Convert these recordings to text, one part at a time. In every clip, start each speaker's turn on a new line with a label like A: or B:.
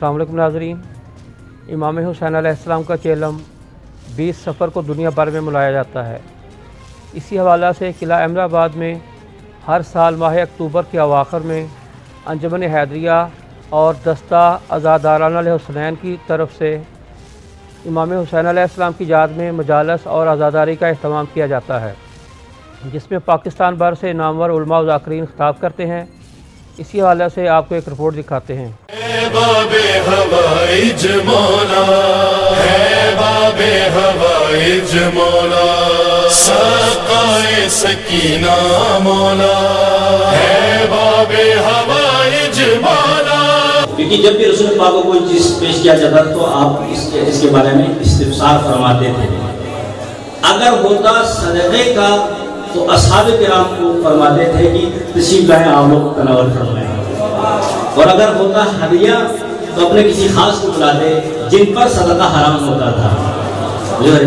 A: السلام علیکم ناظرین۔ امام حسین علیہ السلام کا چیلم بیس سفر کو دنیا بھر میں ملایا جاتا ہے۔ اسی حوالہ سے قلعہ احمد آباد میں ہر سال ماہ اکتوبر کے اواخر میں انجمن حیدریہ اور دستہ آزاداران علیہ حسنین کی طرف سے امام حسین علیہ السلام کی یاد میں مجالس اور آزاداری کا اہتمام کیا جاتا ہے، جس میں پاکستان بھر سے نامور علماء و ذاکرین
B: خطاب کرتے ہیں۔ اسی حوالے سے آپ کو ایک رپورٹ دکھاتے ہیں۔ کیونکہ جب بھی
C: رسول پاک کو کوئی چیز پیش کیا جاتا تو آپ اس کے اس کے بارے میں استفسار فرماتے تھے۔ اگر ہوتا صدقے کا تو اصحاب کرام کو فرماتے تھے کہ تشریف ہے آپ لوگ تناول فرمائیں اور اگر ہوتا ہدیہ، تو اپنے کسی خاص کو بلا دے جن پر صدقہ حرام ہوتا تھا۔ جو ہے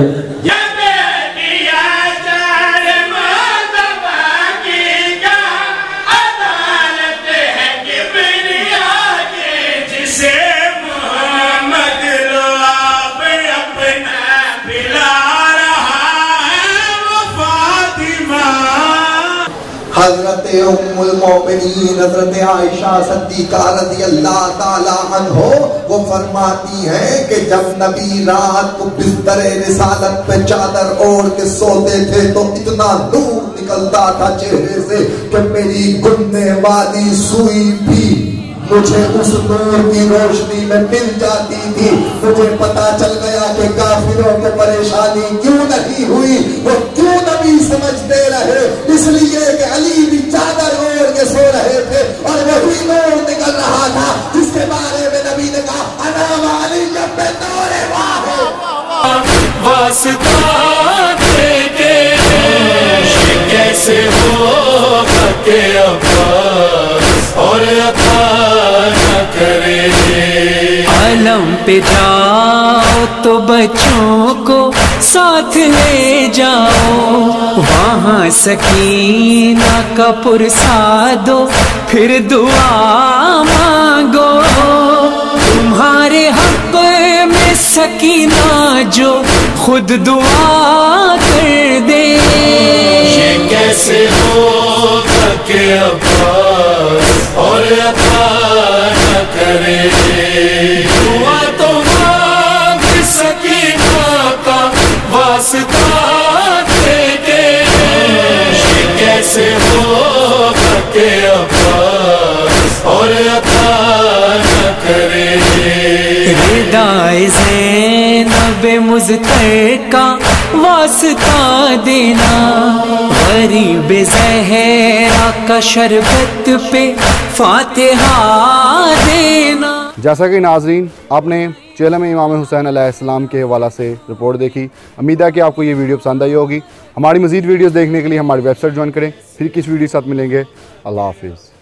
D: حضرت ام المومنین حضرت عائشہ صدیقہ رضی اللہ تعالی عنہ، وہ فرماتی ہیں کہ جب نبی رات کو بستر رسالت پہ چادر اوڑ کے سوتے تھے تو اتنا نور نکلتا تھا چہرے سے کہ میری گننے والی سوئی بھی مجھے اس نور کی روشنی میں مل جاتی تھی۔ مجھے پتا چل گیا کہ کافروں کو پریشانی کیوں نہیں ہوئی، وہ کیوں نبی سمجھتے رہے؟ اس لیے اور وہی نور نکل رہا تھا، جس کے بارے میں نبی نے کہا انا والی جب میں نور واہ
B: واسطہ دے کے کیسے ہو کہ عباس؟ اور عطا نہ کرے۔
E: عالم پہ جاؤ تو بچوں کو ساتھ لے جاؤ۔ وہاں سکینہ کا پرسا دو پھر دعا مانگو۔ تمہارے حق میں سکینہ جو خود دعا کر دے۔
B: یہ کیسے ہو کہ عباس اور عطا نہ کرے؟ اور عطا نہ کرے۔
E: ردائے زینب مزتر کا واسطہ دینا۔ غریب زہرا کا شربت پہ فاتحہ دینا۔
F: جیسا کہ ناظرین آپ نے چیلم امام حسین علیہ السلام کے حوالہ سے رپورٹ دیکھی۔ امید ہے کہ آپ کو یہ ویڈیو پسند آئی ہوگی۔ ہماری مزید ویڈیوز دیکھنے کے لیے ہماری ویب سائٹ جوائن کریں۔ پھر کس ویڈیو کے ساتھ ملیں گے۔ اللہ حافظ۔